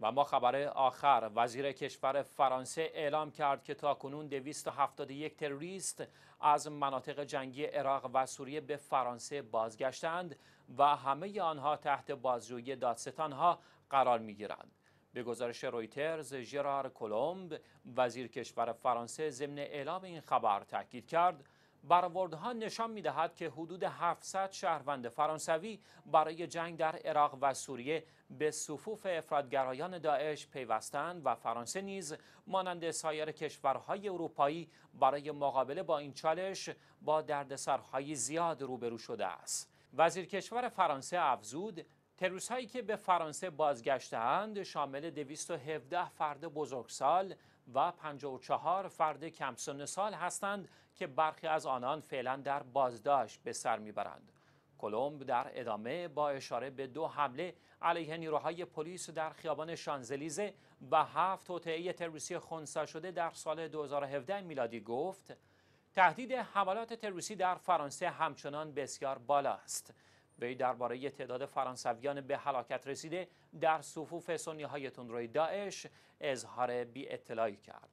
و ما خبر آخر وزیر کشور فرانسه اعلام کرد که تا کنون 271 تروریست از مناطق جنگی عراق و سوریه به فرانسه بازگشتند و همه آنها تحت بازجویی دادستانها قرار می گیرند. به گزارش رویترز ژرار کلمب وزیر کشور فرانسه ضمن اعلام این خبر تاکید کرد برآوردها نشان می‌دهد که حدود 700 شهروند فرانسوی برای جنگ در عراق و سوریه به صفوف افرادگرایان داعش پیوستند و فرانسه نیز مانند سایر کشورهای اروپایی برای مقابله با این چالش با دردسرهای زیاد روبرو شده است. وزیر کشور فرانسه افزود تروریست هایی که به فرانسه بازگشتهاند شامل 217 فرد بزرگسال و 54 فرد کم سن سال هستند که برخی از آنان فعلا در بازداشت به سر می‌برند. کلمب در ادامه با اشاره به دو حمله علیه نیروهای پلیس در خیابان شانزلیزه و هفت توطئه تروریستی خونسا شده در سال 2017 میلادی گفت تهدید حملات تروریستی در فرانسه همچنان بسیار بالا است. وی درباره تعداد فرانسویان به هلاکت رسیده در صفوف سنی های تندروی داعش اظهار بی اطلاعی کرد.